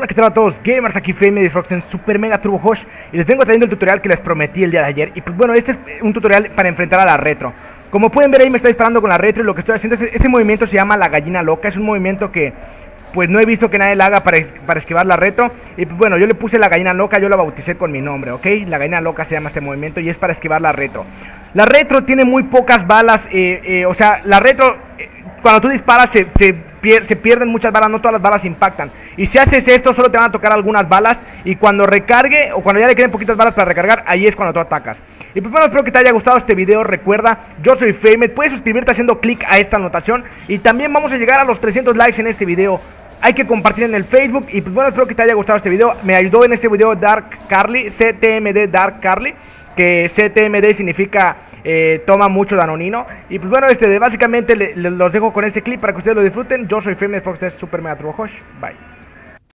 Hola, ¿qué tal a todos? Gamers, aquí Fame de en Super Mega Turbo Hosh. Y les vengo trayendo el tutorial que les prometí el día de ayer. Y pues bueno, este es un tutorial para enfrentar a la retro. Como pueden ver ahí me está disparando con la retro y lo que estoy haciendo es, este movimiento se llama la gallina loca, es un movimiento que pues no he visto que nadie la haga para, para esquivar la retro. Y pues bueno, yo le puse la gallina loca, yo la bauticé con mi nombre, ¿ok? La gallina loca se llama este movimiento y es para esquivar la retro. La retro tiene muy pocas balas, eh, eh, o sea, la retro... Cuando tú disparas se, se, pierden muchas balas, no todas las balas impactan. Y si haces esto, solo te van a tocar algunas balas. Y cuando recargue, o cuando ya le queden poquitas balas para recargar, ahí es cuando tú atacas. Y pues bueno, espero que te haya gustado este video. Recuerda, yo soy Famed. Puedes suscribirte haciendo clic a esta anotación. Y también vamos a llegar a los 300 likes en este video. Hay que compartir en el Facebook. Y pues bueno, espero que te haya gustado este video. Me ayudó en este video Dark Carly, CTMD Dark Carly. Que CTMD significa eh, toma mucho danonino. Y pues bueno, este básicamente los dejo con este clip para que ustedes lo disfruten. Yo soy porque ustedes Super Mega Bye.